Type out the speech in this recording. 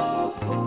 Música